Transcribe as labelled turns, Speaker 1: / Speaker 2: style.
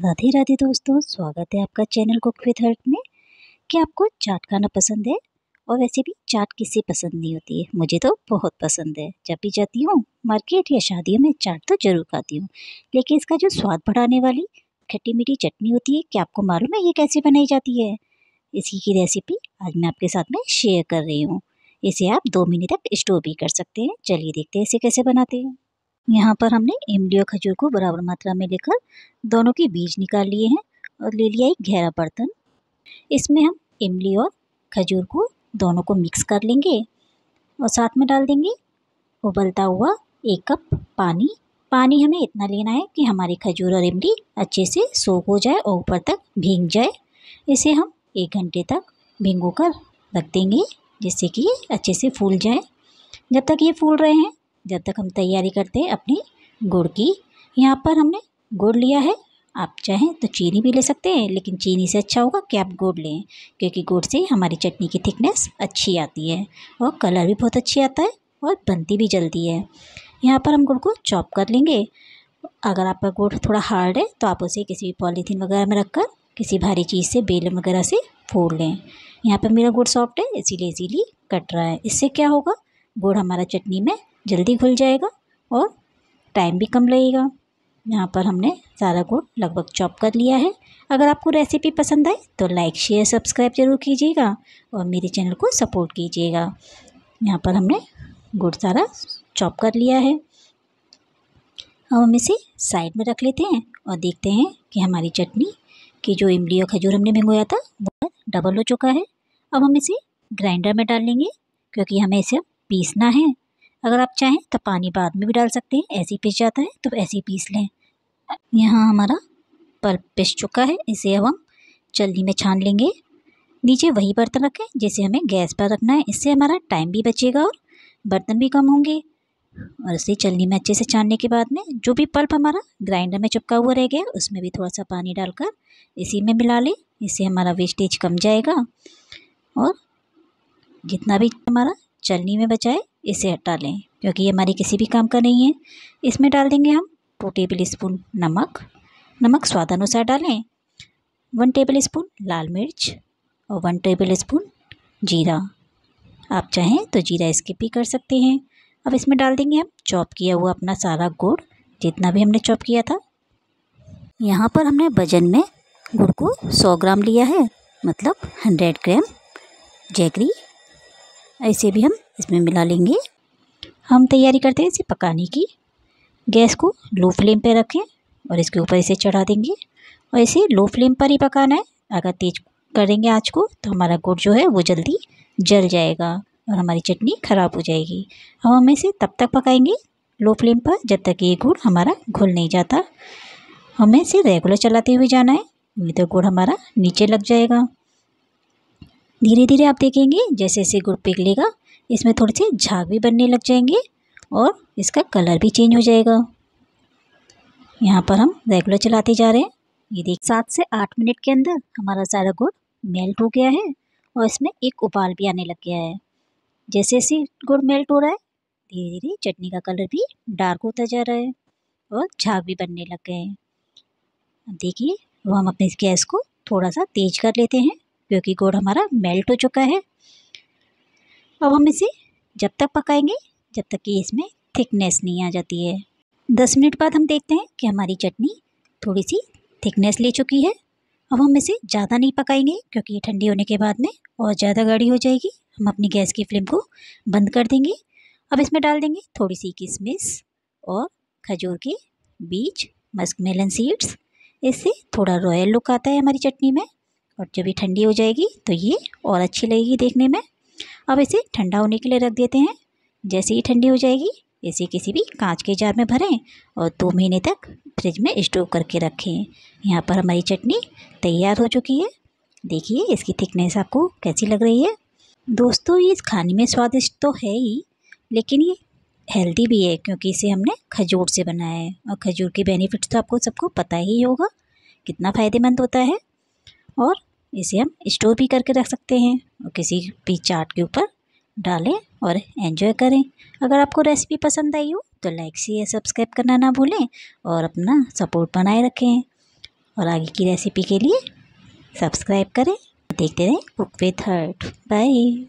Speaker 1: राधे राधे दोस्तों, स्वागत है आपका चैनल कुक विद हर्ट में। क्या आपको चाट खाना पसंद है? और वैसे भी चाट किसे पसंद नहीं होती है? मुझे तो बहुत पसंद है। जब भी जाती हूँ, मार्केट या शादियों में चाट तो ज़रूर खाती हूँ। लेकिन इसका जो स्वाद बढ़ाने वाली खट्टी मीठी चटनी होती है, क्या आपको मालूम है ये कैसे बनाई जाती है? इसी की रेसिपी आज मैं आपके साथ में शेयर कर रही हूँ। इसे आप दो महीने तक स्टोर भी कर सकते हैं। चलिए देखते हैं इसे कैसे बनाते हैं। यहाँ पर हमने इमली और खजूर को बराबर मात्रा में लेकर दोनों के बीज निकाल लिए हैं और ले लिया एक गहरा बर्तन। इसमें हम इमली और खजूर को दोनों को मिक्स कर लेंगे और साथ में डाल देंगे उबलता हुआ एक कप पानी। पानी हमें इतना लेना है कि हमारी खजूर और इमली अच्छे से सोख हो जाए और ऊपर तक भींग जाए। इसे हम एक घंटे तक भिंगो कर रख देंगे जिससे कि ये अच्छे से फूल जाए। जब तक ये फूल रहे हैं जब तक हम तैयारी करते हैं अपनी गुड़ की, यहाँ पर हमने गुड़ लिया है। आप चाहें तो चीनी भी ले सकते हैं, लेकिन चीनी से अच्छा होगा कि आप गुड़ लें, क्योंकि गुड़ से हमारी चटनी की थिकनेस अच्छी आती है और कलर भी बहुत अच्छी आता है और बनती भी जल्दी है। यहाँ पर हम गुड़ को चॉप कर लेंगे। अगर आपका गुड़ थोड़ा हार्ड है तो आप उसे किसी भी पॉलीथीन वगैरह में रखकर किसी भारी चीज़ से, बेलन वगैरह से फोड़ लें। यहाँ पर मेरा गुड़ सॉफ्ट है, इसीलिए इजीली कट रहा है। इससे क्या होगा? गुड़ हमारा चटनी में जल्दी घुल जाएगा और टाइम भी कम लगेगा। यहाँ पर हमने सारा गुड़ लगभग चॉप कर लिया है। अगर आपको रेसिपी पसंद आए तो लाइक शेयर सब्सक्राइब ज़रूर कीजिएगा और मेरे चैनल को सपोर्ट कीजिएगा। यहाँ पर हमने गुड़ सारा चॉप कर लिया है। अब हम इसे साइड में रख लेते हैं और देखते हैं कि हमारी चटनी की जो इमली और खजूर हमने भिंगोया था, वो डबल हो चुका है। अब हम इसे ग्राइंडर में डाल लेंगे, क्योंकि हमें इसे पीसना है। अगर आप चाहें तो पानी बाद में भी डाल सकते हैं। ऐसे ही पीस जाता है तो ऐसे ही पीस लें। यहाँ हमारा पल्प पिस चुका है, इसे अब हम चलनी में छान लेंगे। नीचे वही बर्तन रखें, जिसे हमें गैस पर रखना है। इससे हमारा टाइम भी बचेगा और बर्तन भी कम होंगे। और इसे चलनी में अच्छे से छानने के बाद में जो भी पल्प हमारा ग्राइंडर में चिपका हुआ रह गया, उसमें भी थोड़ा सा पानी डालकर इसी में मिला लें। इससे हमारा वेस्टेज कम जाएगा। और जितना भी हमारा चलनी में बचाए इसे हटा लें, क्योंकि ये हमारी किसी भी काम का नहीं है। इसमें डाल देंगे हम टू टेबल स्पून नमक। नमक स्वाद अनुसार डालें। वन टेबल स्पून लाल मिर्च और वन टेबल स्पून जीरा। आप चाहें तो जीरा स्किप भी कर सकते हैं। अब इसमें डाल देंगे हम चॉप किया हुआ अपना सारा गुड़, जितना भी हमने चॉप किया था। यहाँ पर हमने वज़न में गुड़ को सौ ग्राम लिया है मतलब हंड्रेड ग्राम। जैगरी ऐसे भी हम इसमें मिला लेंगे। हम तैयारी करते हैं इसे पकाने की। गैस को लो फ्लेम पे रखें और इसके ऊपर इसे चढ़ा देंगे। और इसे लो फ्लेम पर ही पकाना है। अगर तेज करेंगे आँच को तो हमारा गुड़ जो है वो जल्दी जल जाएगा और हमारी चटनी ख़राब हो जाएगी। अब हम इसे तब तक पकाएँगे लो फ्लेम पर जब तक ये गुड़ हमारा घुल नहीं जाता। हमें इसे रेगुलर चलाते हुए जाना है, नहीं तो गुड़ हमारा नीचे लग जाएगा। धीरे धीरे आप देखेंगे, जैसे जैसे गुड़ पिघलेगा, इसमें थोड़े से झाग भी बनने लग जाएँगे और इसका कलर भी चेंज हो जाएगा। यहाँ पर हम रेगुलर चलाते जा रहे हैं। ये देख, सात से आठ मिनट के अंदर हमारा सारा गुड़ मेल्ट हो गया है और इसमें एक उबाल भी आने लग गया है। जैसे जैसे गुड़ मेल्ट हो रहा है, धीरे धीरे चटनी का कलर भी डार्क होता जा रहा है और झाग भी बनने लग गए हैं। देखिए वो हम अपने गैस को थोड़ा सा तेज कर लेते हैं। क्योंकि गुड़ हमारा मेल्ट हो चुका है। अब हम इसे जब तक पकाएँगे, जब तक कि इसमें थिकनेस नहीं आ जाती है। दस मिनट बाद हम देखते हैं कि हमारी चटनी थोड़ी सी थिकनेस ले चुकी है। अब हम इसे ज़्यादा नहीं पकाएँगे क्योंकि ये ठंडी होने के बाद में और ज़्यादा गाढ़ी हो जाएगी। हम अपनी गैस की फ्लेम को बंद कर देंगे। अब इसमें डाल देंगे थोड़ी सी किशमिश और खजूर के बीज, मस्क मेलन सीड्स। इससे थोड़ा रॉयल लुक आता है हमारी चटनी में। और जब ये ठंडी हो जाएगी तो ये और अच्छी लगेगी देखने में। अब इसे ठंडा होने के लिए रख देते हैं। जैसे ही ठंडी हो जाएगी, इसे किसी भी कांच के जार में भरें और दो महीने तक फ्रिज में स्टोव करके रखें। यहाँ पर हमारी चटनी तैयार हो चुकी है। देखिए, इसकी थिकनेस आपको कैसी लग रही है। दोस्तों, ये खाने में स्वादिष्ट तो है ही, लेकिन ये हेल्दी भी है, क्योंकि इसे हमने खजूर से बनाया है। और खजूर के बेनिफिट्स तो आपको सबको पता ही होगा। कितना फ़ायदेमंद होता है। और इसे हम स्टोर भी करके रख सकते हैं और किसी भी चार्ट के ऊपर डालें और एंजॉय करें। अगर आपको रेसिपी पसंद आई हो तो लाइक शेयर सब्सक्राइब करना ना भूलें और अपना सपोर्ट बनाए रखें। और आगे की रेसिपी के लिए सब्सक्राइब करें। देखते रहें कुक विथ हर्ट बाय